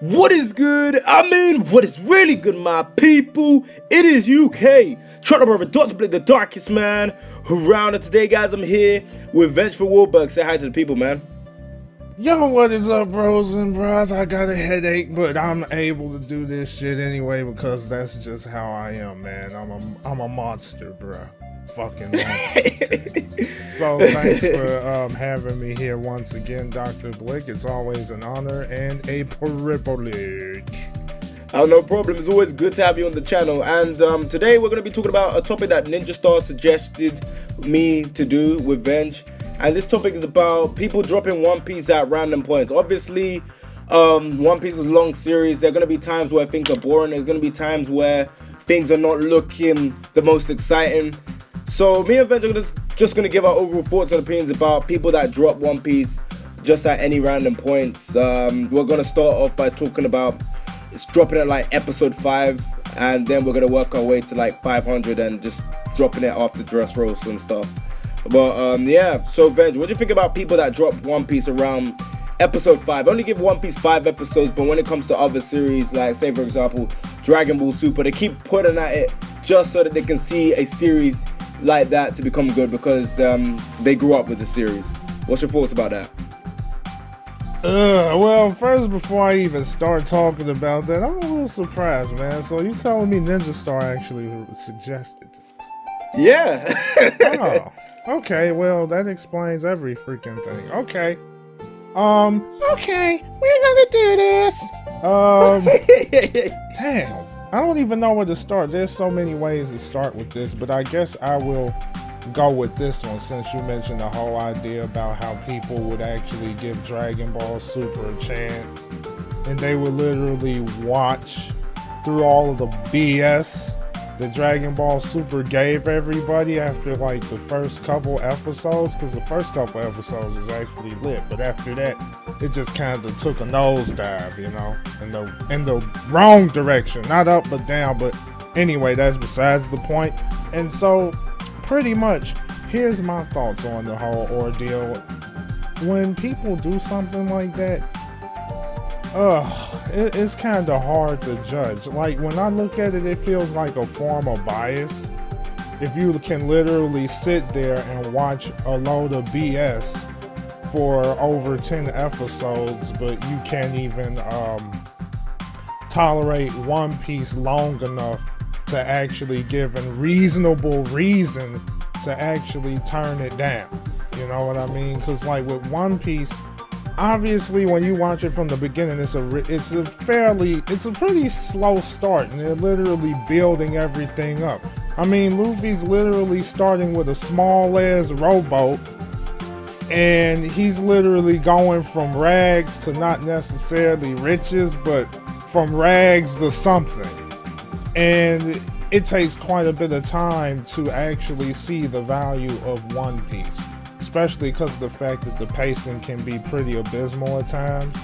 What is good? I mean, what is really good, my people? It is UK. Trying to brother Dr. Blick, the darkest man around. Today, guys, I'm here with Vengeful Warburg. Say hi to the people, man. Yo, what is up, bros and bros? I got a headache, but I'm able to do this shit anyway because that's just how I am, man. I'm a, I'm a monster, bro. Fucking so thanks for um, having me here once again, Dr. Blick. It's always an honor and a privilege. Oh, no problem. It's always good to have you on the channel. And um, today we're going to be talking about a topic that Ninja Star suggested me to do with Venge and this topic is about people dropping One Piece at random points. Obviously, um, One Piece is a long series. There are going to be times where things are boring. There's going to be times where things are not looking the most exciting. So me and Venge are just, to give our overall thoughts and opinions about people that drop One Piece just at any random points. Um, we're going to start off by talking about it's dropping at like episode 5 and then we're going to work our way to like 500 and just dropping it after Dressrosa and stuff. But um, yeah, so Venge, what do you think about people that drop One Piece around episode five? I only give One Piece five episodes, but when it comes to other series, like say for example Dragon Ball Super, they keep putting at it just so that they can see a series like that to become good because um, they grew up with the series. What's your thoughts about that? Uh, well, first, before I even start talking about that, I'm a little surprised, man. So you telling me Ninja Star actually suggested this? Yeah. oh. Okay, well, that explains every freaking thing. Okay. Um, okay, we're gonna do this. Um, damn. I don't even know where to start. There's so many ways to start with this, but I guess I will go with this one since you mentioned the whole idea about how people would actually give Dragon Ball Super a chance and they would literally watch through all of the BS the Dragon Ball Super gave everybody after like the first couple episodes, because the first couple episodes was actually lit, but after that, it just kind of took a nosedive, you know, in the in the wrong direction, not up but down. But anyway, that's besides the point. And so, pretty much, here's my thoughts on the whole ordeal. When people do something like that, Ugh, it, it's kind of hard to judge. Like, when I look at it, it feels like a form of bias. If you can literally sit there and watch a load of BS for over 10 episodes, but you can't even um, tolerate One Piece long enough to actually give a reasonable reason to actually turn it down. You know what I mean? Because, like, with One Piece, obviously when you watch it from the beginning it's a it's a fairly it's a pretty slow start and they're literally building everything up. I mean luffy's literally starting with a small ass rowboat and he's literally going from rags to not necessarily riches but from rags to something. And it takes quite a bit of time to actually see the value of one piece especially because of the fact that the pacing can be pretty abysmal at times.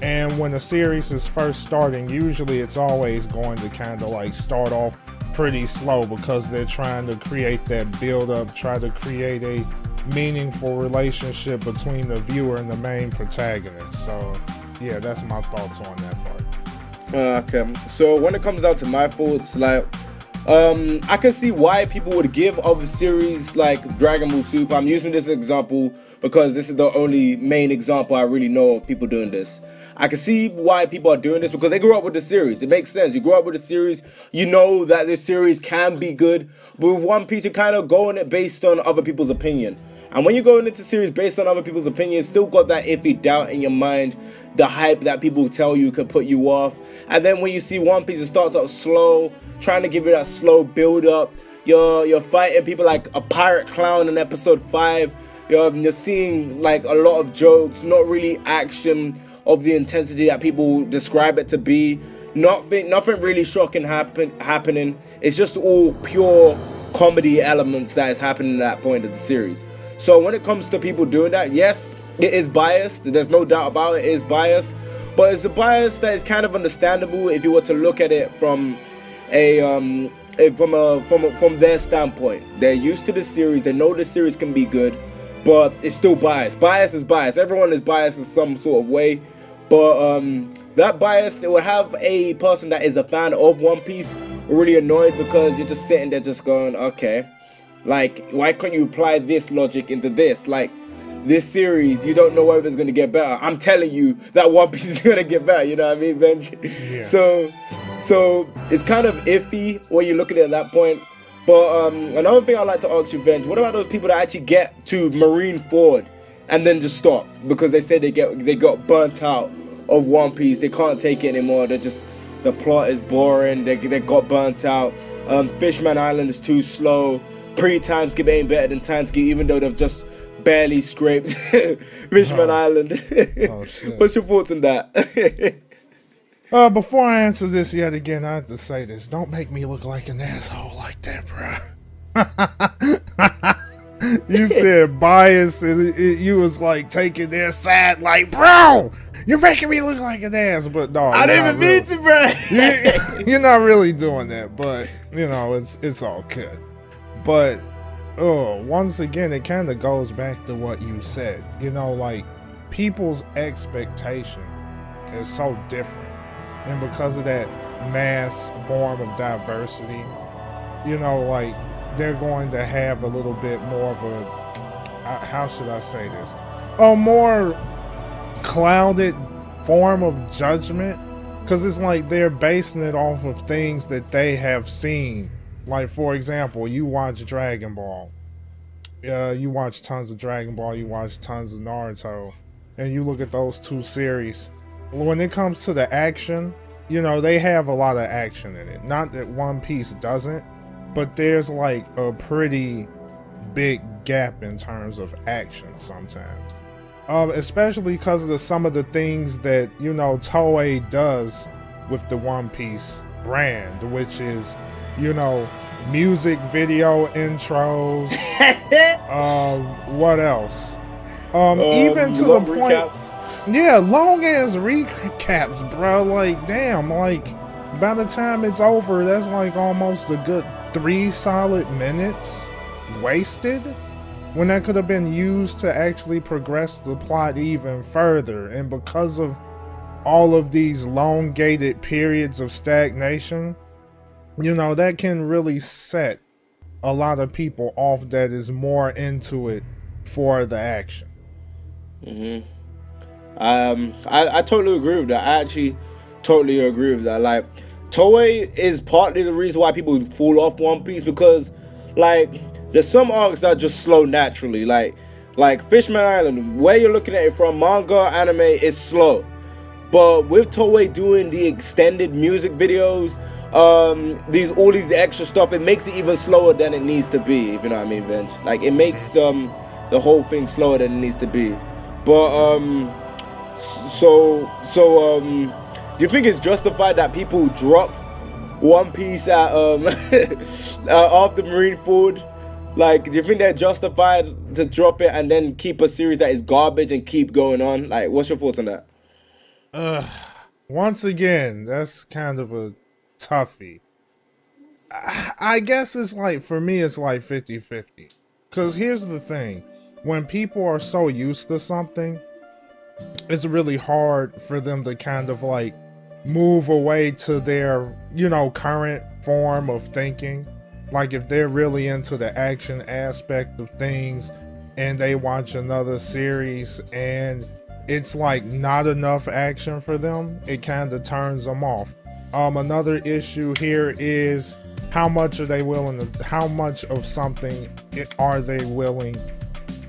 And when a series is first starting, usually it's always going to kind of like start off pretty slow because they're trying to create that build up, try to create a meaningful relationship between the viewer and the main protagonist. So, yeah, that's my thoughts on that part. Uh, okay, so when it comes down to my thoughts, like um, I can see why people would give other series like Dragon Ball Super. I'm using this example because this is the only main example I really know of people doing this. I can see why people are doing this because they grew up with the series. It makes sense. You grew up with the series, you know that this series can be good. But with One Piece, you're kind of going it based on other people's opinion. And when you're going into series based on other people's opinions, still got that iffy doubt in your mind. The hype that people tell you could put you off. And then when you see One Piece, it starts out slow, trying to give you that slow build up. You're you're fighting people like a pirate clown in episode five. You're, you're seeing like a lot of jokes, not really action of the intensity that people describe it to be. Nothing, nothing really shocking happen happening. It's just all pure comedy elements that is happening at that point of the series. So when it comes to people doing that, yes, it is biased. There's no doubt about it. It is biased, but it's a bias that is kind of understandable if you were to look at it from a um from a from a, from their standpoint. They're used to the series. They know the series can be good, but it's still biased. Bias is bias. Everyone is biased in some sort of way. but um, that bias it would have a person that is a fan of One Piece really annoyed because you're just sitting there just going, okay, like why can't you apply this logic into this? Like this series, you don't know whether it's gonna get better. I'm telling you that One Piece is gonna get better. You know what I mean, Benj? Yeah. So, so it's kind of iffy when you look at it at that point. But um, another thing I'd like to ask you, Benj, what about those people that actually get to Marine Ford and then just stop because they say they get they got burnt out of One Piece. They can't take it anymore. They're just the plot is boring. They, they got burnt out. Um, Fishman Island is too slow. Pre time skip ain't better than time skip, even though they've just barely scraped Fishman oh. Island. oh, What's your thoughts on that? uh, before I answer this yet again, I have to say this. Don't make me look like an asshole like that, bro. you said bias, and you was like taking their side, like, bro, you're making me look like an ass. But no, I didn't even mean to, bro. you, you're not really doing that, but you know, it's it's all good. But oh, once again, it kind of goes back to what you said. You know, like people's expectation is so different, and because of that mass form of diversity, you know, like they're going to have a little bit more of a uh, how should I say this? A more clouded form of judgment because it's like they're basing it off of things that they have seen. Like for example, you watch Dragon Ball. Uh, you watch tons of Dragon Ball, you watch tons of Naruto, and you look at those two series. When it comes to the action, you know, they have a lot of action in it. Not that One Piece doesn't, but there's like a pretty big gap in terms of action sometimes. Um, especially because of the, some of the things that you know Toei does with the One Piece brand, which is you know music video intros. um, what else? Um, um even to the point. Recaps. Yeah, long ass recaps, bro. Like, damn, like by the time it's over, that's like almost a good three solid minutes wasted when that could have been used to actually progress the plot even further. And because of all of these elongated periods of stagnation, you know, that can really set a lot of people off that is more into it for the action. Mm-hmm. Um, I, I totally agree with that. I actually totally agree with that. Like, Toei is partly the reason why people fall off One Piece because, like, there's some arcs that just slow naturally. Like, like Fishman Island, where you're looking at it from, manga, anime is slow. But with Toei doing the extended music videos, um, these all these extra stuff, it makes it even slower than it needs to be. If you know what I mean, Benj. Like, it makes um the whole thing slower than it needs to be. But um, so so um do you think it's justified that people drop One Piece at um off the Marineford? Like, do you think they're justified to drop it and then keep a series that is garbage and keep going on? Like, what's your thoughts on that? Uh, once again, that's kind of a toughie. I guess it's like, for me, it's like 50 50. Because here's the thing when people are so used to something, it's really hard for them to kind of like move away to their, you know, current form of thinking. Like if they're really into the action aspect of things and they watch another series and it's like not enough action for them, it kind of turns them off. Um, another issue here is how much are they willing to, how much of something are they willing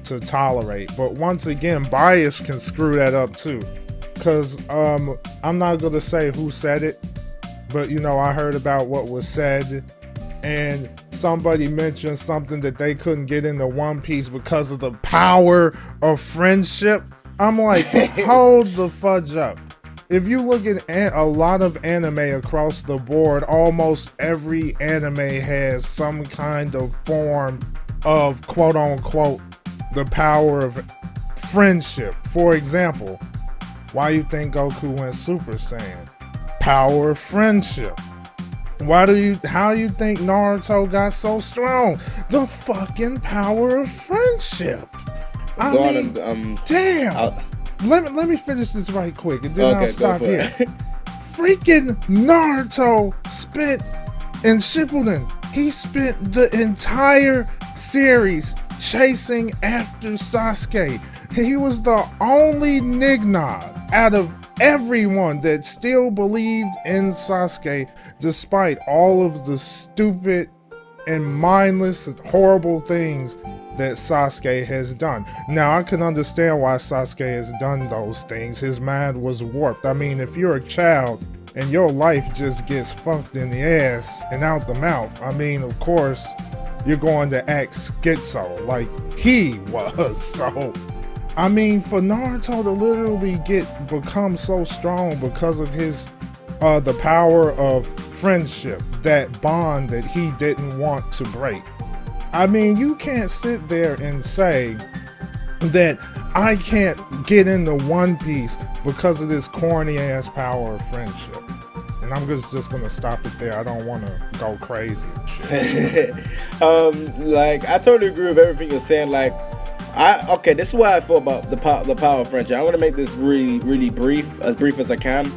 to tolerate? But once again, bias can screw that up too because um, I'm not gonna say who said it, but you know I heard about what was said, and somebody mentioned something that they couldn't get into One Piece because of the power of friendship. I'm like, hold the fudge up. If you look at a lot of anime across the board, almost every anime has some kind of form of quote unquote the power of friendship. For example, why you think Goku went Super Saiyan? Power of friendship. Why do you how you think Naruto got so strong? The fucking power of friendship. I mean, um, damn. I'll, let me let me finish this right quick, and then okay, I'll stop here. Freaking Naruto spent in Shippuden. He spent the entire series chasing after Sasuke. He was the only Nigna out of everyone that still believed in Sasuke despite all of the stupid and mindless horrible things that Sasuke has done. Now I can understand why Sasuke has done those things. His mind was warped. I mean, if you're a child and your life just gets fucked in the ass and out the mouth, I mean, of course, you're going to act schizo like he was. So I mean, for Naruto to literally get become so strong because of his uh the power of friendship, that bond that he didn't want to break. I mean, you can't sit there and say that I can't get into One Piece because of this corny ass power of friendship. And I'm just, just gonna stop it there. I don't want to go crazy um, like I totally agree with everything you're saying. Like I okay, this is why I feel about the power the power of friendship. I want to make this really really brief, as brief as I can.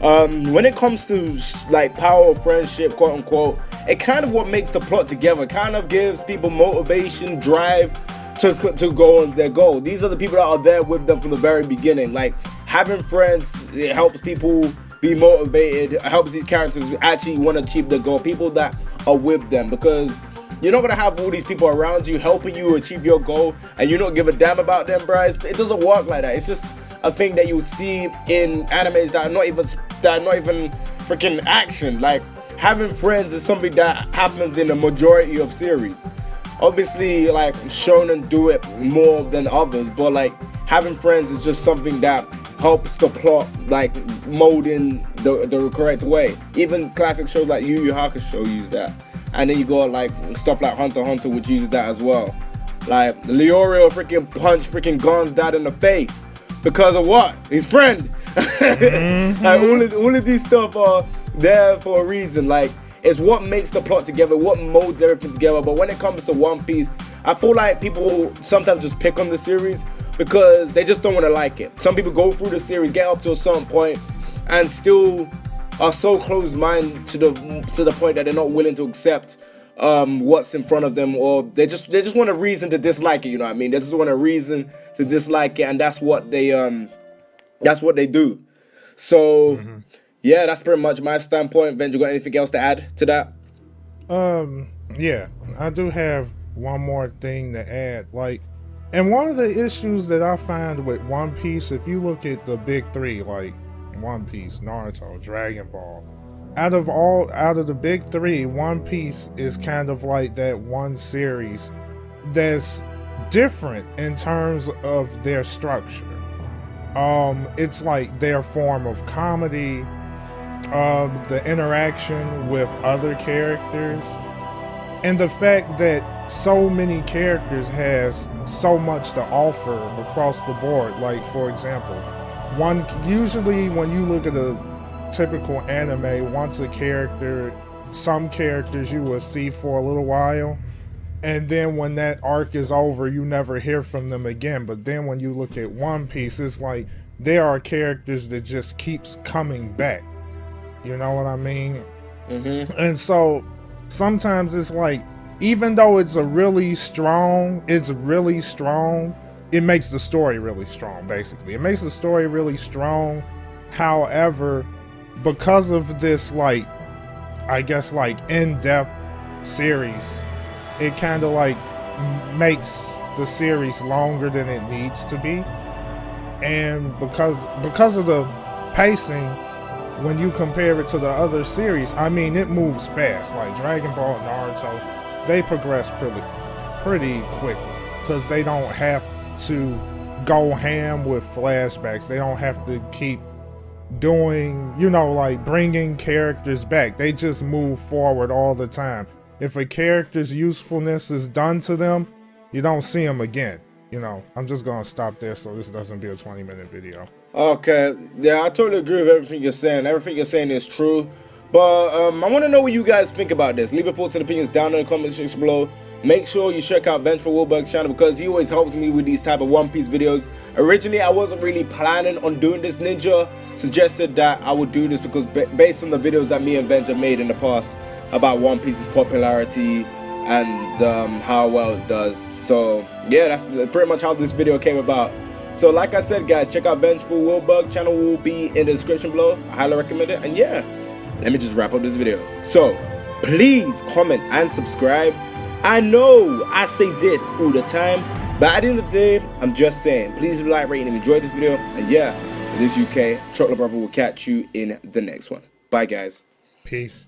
Um, when it comes to like power of friendship, quote unquote, it kind of what makes the plot together. Kind of gives people motivation, drive to to go on their goal. These are the people that are there with them from the very beginning. Like having friends, it helps people be motivated. It helps these characters actually want to achieve the goal. People that are with them because you're not gonna have all these people around you helping you achieve your goal, and you don't give a damn about them, bro. It doesn't work like that. It's just a thing that you would see in animes that are not even that are not even freaking action. Like having friends is something that happens in the majority of series. Obviously, like shonen do it more than others, but like having friends is just something that helps the plot like mold in the, the correct way. Even classic shows like Yu Yu Hakusho use that and then you got like stuff like Hunter Hunter, which uses that as well. Like Leorio freaking punch freaking Gon's dad in the face because of what? His friend. mm-hmm. like all of, all of these stuff are there for a reason. Like it's what makes the plot together, what molds everything together. But when it comes to One Piece, I feel like people sometimes just pick on the series because they just don't want to like it. Some people go through the series, get up to a certain point, and still are so closed-minded to the to the point that they're not willing to accept um, what's in front of them, or they just they just want a reason to dislike it. You know what I mean? They just want a reason to dislike it, and that's what they um that's what they do. So mm-hmm. Yeah, that's pretty much my standpoint. Ben, you got anything else to add to that? Um, yeah, I do have one more thing to add. Like, and one of the issues that I find with One Piece, if you look at the big three, like one Piece, Naruto, Dragon Ball. Out of all, out of the big three, One Piece is kind of like that one series that's different in terms of their structure. Um, it's like their form of comedy, um, the interaction with other characters, and the fact that so many characters has so much to offer across the board. Like, for example, one usually when you look at a typical anime, once a character, some characters you will see for a little while, and then when that arc is over, you never hear from them again. But then when you look at One Piece, it's like there are characters that just keeps coming back. You know what I mean? Mm-hmm. And so sometimes it's like, even though it's a really strong, it's really strong it makes the story really strong basically it makes the story really strong however because of this like i guess like in-depth series it kind of like makes the series longer than it needs to be and because because of the pacing when you compare it to the other series i mean it moves fast like dragon ball and naruto they progress pretty pretty quickly because they don't have to go ham with flashbacks. They don't have to keep doing, you know, like bringing characters back. They just move forward all the time. If a character's usefulness is done to them, you don't see them again. You know, I'm just gonna stop there so this doesn't be a 20 minute video. Okay, yeah, I totally agree with everything you're saying. Everything you're saying is true. But um, I want to know what you guys think about this. Leave your thoughts and opinions down in the comment section below. make sure you check out Vengeful Wahlberg's channel because he always helps me with these type of One Piece videos. Originally, I wasn't really planning on doing this. Ninja suggested that I would do this because based on the videos that me and Venture made in the past about One Piece's popularity and um, how well it does. So yeah, that's pretty much how this video came about. So like I said guys, check out Vengeful Wahlberg channel will be in the description below. I highly recommend it. And yeah, let me just wrap up this video. So please comment and subscribe. I know I say this all the time, but at the end of the day, I'm just saying, please like, rate, and enjoy this video. And yeah, this UK, Chocolate Brother will catch you in the next one. Bye guys. Peace.